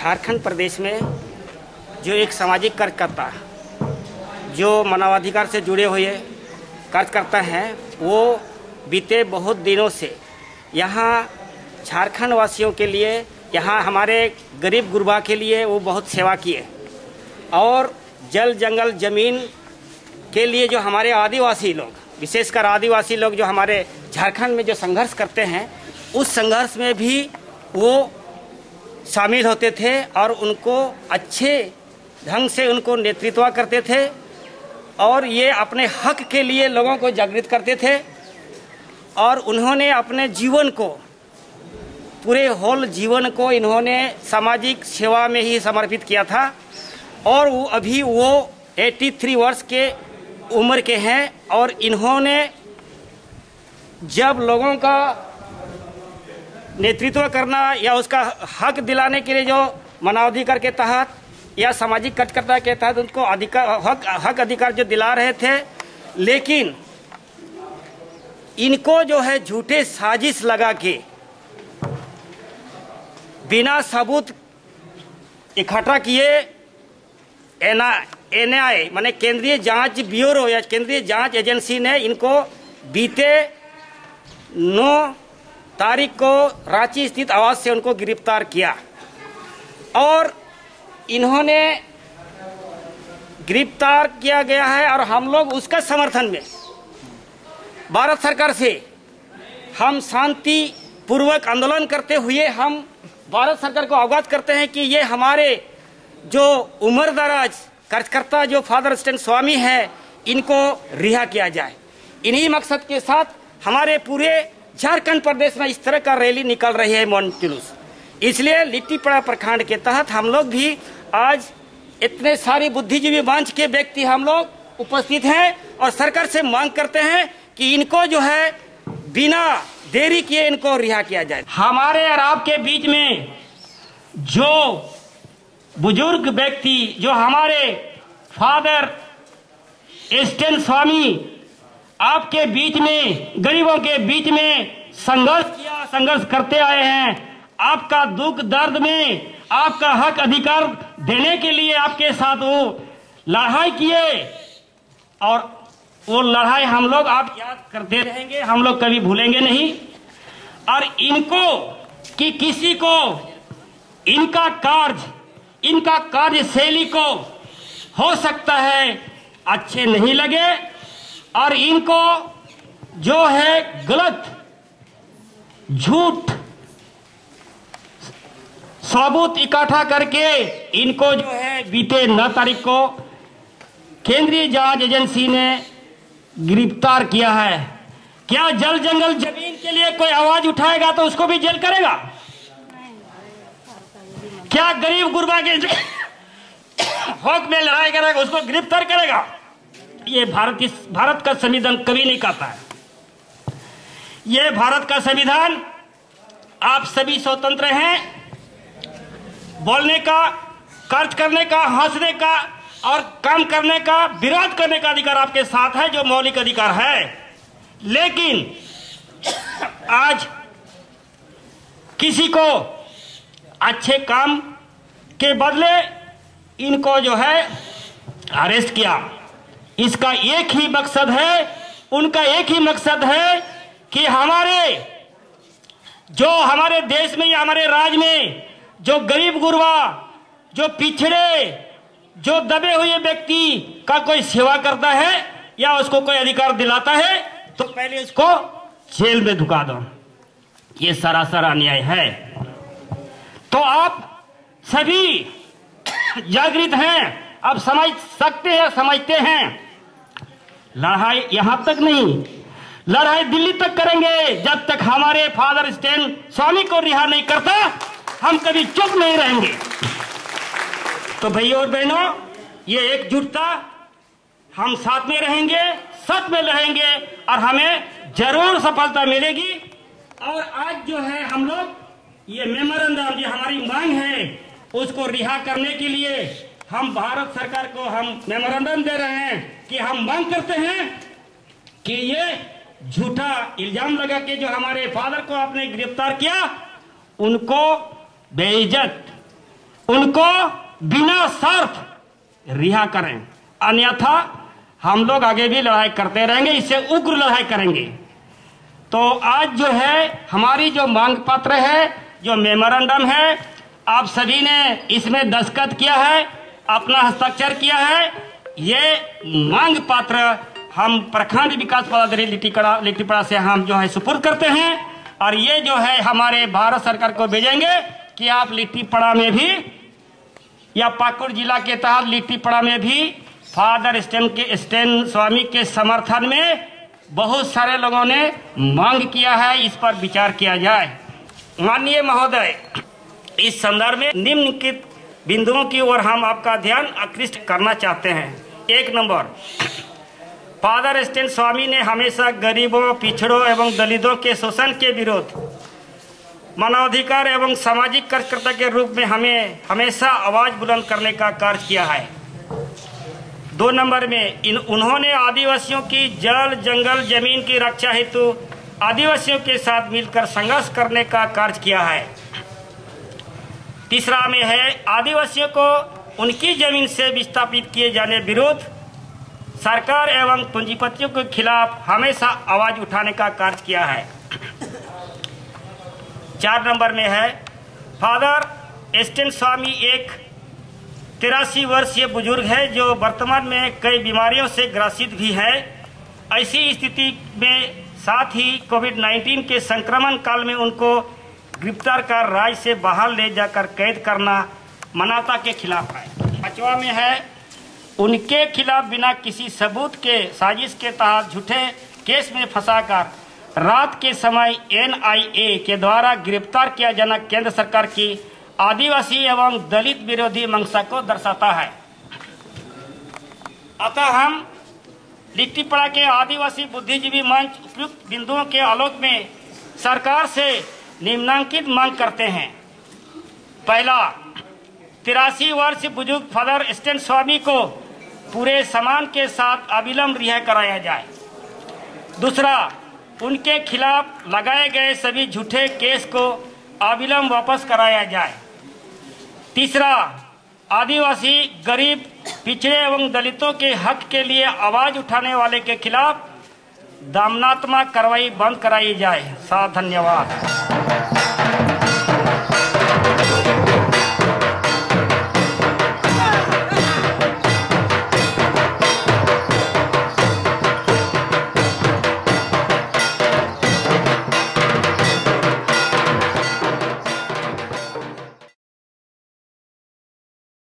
झारखंड प्रदेश में जो एक सामाजिक कार्यकर्ता जो मानवाधिकार से जुड़े हुए कार्यकर्ता हैं, वो बीते बहुत दिनों से यहाँ झारखंड वासियों के लिए, यहाँ हमारे गरीब गुरबा के लिए वो बहुत सेवा किए और जल जंगल ज़मीन के लिए जो हमारे आदिवासी लोग, विशेषकर आदिवासी लोग जो हमारे झारखंड में जो संघर्ष करते हैं, उस संघर्ष में भी वो शामिल होते थे और उनको अच्छे ढंग से उनको नेतृत्व करते थे और ये अपने हक के लिए लोगों को जागृत करते थे और उन्होंने अपने जीवन को, पूरे होल जीवन को इन्होंने सामाजिक सेवा में ही समर्पित किया था और वो अभी वो 83 वर्ष के उम्र के हैं और इन्होंने जब लोगों का नेतृत्व करना या उसका हक दिलाने के लिए जो मानवाधिकार के तहत या सामाजिक कार्यकर्ता के तहत उनको अधिकार, हक हक अधिकार जो दिला रहे थे, लेकिन इनको जो है झूठे साजिश लगा के बिना सबूत इकट्ठा किए एन आई माने केंद्रीय जाँच ब्यूरो या केंद्रीय जाँच एजेंसी ने इनको बीते नौ तारीख को रांची स्थित आवास से उनको गिरफ़्तार किया। और इन्होंने गिरफ़्तार किया गया है और हम लोग उसका समर्थन में भारत सरकार से हम शांति पूर्वक आंदोलन करते हुए हम भारत सरकार को अवगत करते हैं कि ये हमारे जो उम्र दराज कार्यकर्ता, जो फादर स्टैंड स्वामी है, इनको रिहा किया जाए। इन्हीं मकसद के साथ हमारे पूरे झारखंड प्रदेश में इस तरह का रैली निकल रही है मौन जुलूस इसलिए लिट्टीपड़ा प्रखंड के तहत हम लोग भी आज इतने सारे बुद्धिजीवी मंच के व्यक्ति हम लोग उपस्थित हैं और सरकार से मांग करते हैं कि इनको जो है बिना देरी किए इनको रिहा किया जाए। हमारे और आपके बीच में जो बुज़ुर्ग व्यक्ति, जो हमारे फादर एस्टेन स्वामी आपके बीच में, गरीबों के बीच में संघर्ष किया, संघर्ष करते आए हैं। आपका दुख दर्द में आपका हक अधिकार देने के लिए आपके साथ वो लड़ाई किए और वो लड़ाई हम लोग आप याद करते रहेंगे, हम लोग कभी भूलेंगे नहीं। और इनको कि किसी को, इनका कार्य, इनका कार्यशैली को हो सकता है, अच्छे नहीं लगे और इनको जो है गलत, झूठ, सबूत इकट्ठा करके इनको जो है बीते नौ तारीख को केंद्रीय जाँच एजेंसी ने गिरफ़्तार किया है। क्या जल जंगल ज़मीन के लिए कोई आवाज़ उठाएगा तो उसको भी जेल करेगा? क्या गरीब गुरबा के हक में लड़ाई करेगा, उसको गिरफ़्तार करेगा? ये भारत भारत का संविधान कभी नहीं कहता है। ये भारत का संविधान, आप सभी स्वतंत्र हैं। बोलने का खर्च करने का, हंसने का और काम करने का, विरोध करने का अधिकार आपके साथ है, जो मौलिक अधिकार है। लेकिन, आज किसी को अच्छे काम के बदले इनको जो है अरेस्ट किया। इसका एक ही मकसद है, उनका एक ही मकसद है कि हमारे, जो हमारे देश में या हमारे राज्य में जो गरीब गुरबा जो पिछड़े, जो दबे हुए व्यक्ति का कोई सेवा करता है या उसको कोई अधिकार दिलाता है तो पहले उसको जेल में धुका दो। ये सरासर अन्याय है। तो आप सभी जागृत हैं, आप समझ सकते हैं, समझते हैं। लड़ाई यहाँ तक नहीं। लड़ाई दिल्ली तक करेंगे, जब तक हमारे फादर स्टैन स्वामी को रिहा नहीं करता, हम कभी चुप नहीं रहेंगे। तो भाइयों और बहनों, ये एकजुटता हम साथ में रहेंगे, सच में रहेंगे और हमें ज़रूर सफलता मिलेगी। और आज जो है हम लोग, ये मेमोरेंडम जो हमारी मांग है, उसको रिहा करने के लिए हम भारत सरकार को हम मेमोरेंडम दे रहे हैं कि हम मांग करते हैं कि ये झूठा इल्ज़ाम लगा के जो हमारे फादर को आपने गिरफ़्तार किया, उनको बेइज्जत, उनको बिना शर्त रिहा करें। अन्यथा हम लोग आगे भी लड़ाई करते रहेंगे, इससे उग्र लड़ाई करेंगे। तो आज जो है, हमारी जो मांग पत्र है, जो मेमोरेंडम है, आप सभी ने इसमें दस्तखत किया है। अपना हस्ताक्षर किया है। ये मांग पत्र हम प्रखंड विकास पदाधिकारी लिट्टीकड़ा लिट्टीपड़ा से हम जो है सुपुर्द करते हैं। और ये जो है हमारे भारत सरकार को भेजेंगे कि आप लिट्टीपड़ा में भी या पाकुड़ जिला के तहत लिट्टीपड़ा में भी फादर स्टेन के स्टेन स्वामी के समर्थन में बहुत सारे लोगों ने मांग किया है, इस पर विचार किया जाए। माननीय महोदय, इस संदर्भ में निम्नलिखित बिंदुओं की ओर हम आपका ध्यान आकृष्ट करना चाहते हैं। एक नंबर। फादर स्टेन स्वामी ने हमेशा गरीबों, पिछड़ों एवं दलितों के शोषण के विरोध मानवाधिकार एवं सामाजिक कार्यकर्ता के रूप में हमें हमेशा आवाज़ बुलंद करने का कार्य किया है। दो नंबर में, इन उन्होंने आदिवासियों की जल, जंगल, ज़मीन की रक्षा हेतु आदिवासियों के साथ मिलकर संघर्ष करने का कार्य किया है। तीसरा में है, आदिवासियों को उनकी ज़मीन से विस्थापित किए जाने विरोध सरकार एवं पूंजीपतियों के खिलाफ हमेशा आवाज़ उठाने का कार्य किया है। चार नंबर में है, फादर एस्टेन स्वामी एक तिरासी वर्षीय बुज़ुर्ग है, जो वर्तमान में कई बीमारियों से ग्रसित भी है। ऐसी स्थिति में साथ ही कोविड 19 के संक्रमण काल में उनको गिरफ़्तार कर राज्य से बाहर ले जाकर कैद करना मनाता के खिलाफ है। पांचवा में है, उनके खिलाफ बिना किसी सबूत के साजिश के तहत झूठे केस में फंसाकर रात के समय एनआईए के द्वारा गिरफ़्तार किया जाना केंद्र सरकार की आदिवासी एवं दलित विरोधी मंशा को दर्शाता है। अतः हम लिट्टीपड़ा के आदिवासी बुद्धिजीवी मंच उपयुक्त बिंदुओं के आलोक में सरकार से निम्नांकित मांग करते हैं। पहला, तिरासी वर्ष बुज़ुर्ग फादर स्टेन स्वामी को पूरे सम्मान के साथ अविलंब रिहा कराया जाए। दूसरा, उनके खिलाफ लगाए गए सभी झूठे केस को अविलंब वापस कराया जाए। तीसरा, आदिवासी, गरीब, पिछड़े एवं दलितों के हक के लिए आवाज़ उठाने वाले के खिलाफ दामनात्मक कार्रवाई बंद कराई जाए। साथ, धन्यवाद।